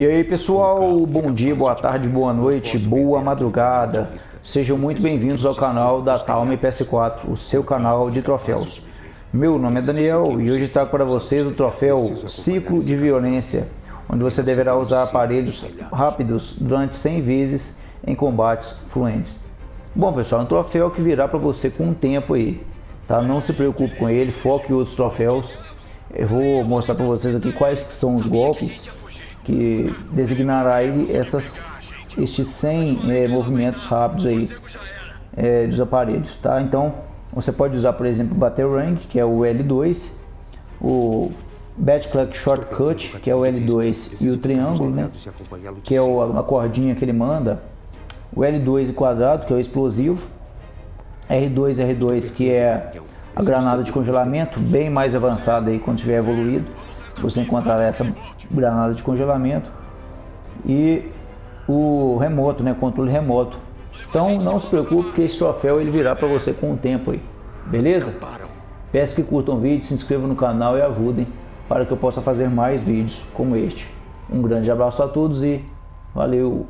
E aí pessoal, bom dia, boa tarde, boa noite, boa madrugada. Sejam muito bem-vindos ao canal da Talme PS4, o seu canal de troféus. Meu nome é Daniel e hoje trago para vocês o troféu Ciclo de Violência, onde você deverá usar aparelhos rápidos durante 100 vezes em combates fluentes. Bom pessoal, um troféu que virá para você com o tempo aí, tá? Não se preocupe com ele, foque em outros troféus. Eu vou mostrar para vocês aqui quais são os golpes que designará aí essas, estes 100 é, movimentos rápidos aí é, dos aparelhos, tá? Então você pode usar, por exemplo, o Battle Rank, que é o L2, o Bat Cluck Shortcut, que é o L2 e o triângulo, né? Que é o, a cordinha que ele manda, o L2 e quadrado, que é o explosivo, R2 R2, que é a granada de congelamento, bem mais avançada aí quando tiver evoluído você encontrará essa granada de congelamento e o remoto, né, controle remoto. Então não se preocupe que esse troféu ele virá para você com o tempo aí, beleza? Peço que curtam o vídeo, se inscrevam no canal e ajudem para que eu possa fazer mais vídeos como este. Um grande abraço a todos e valeu!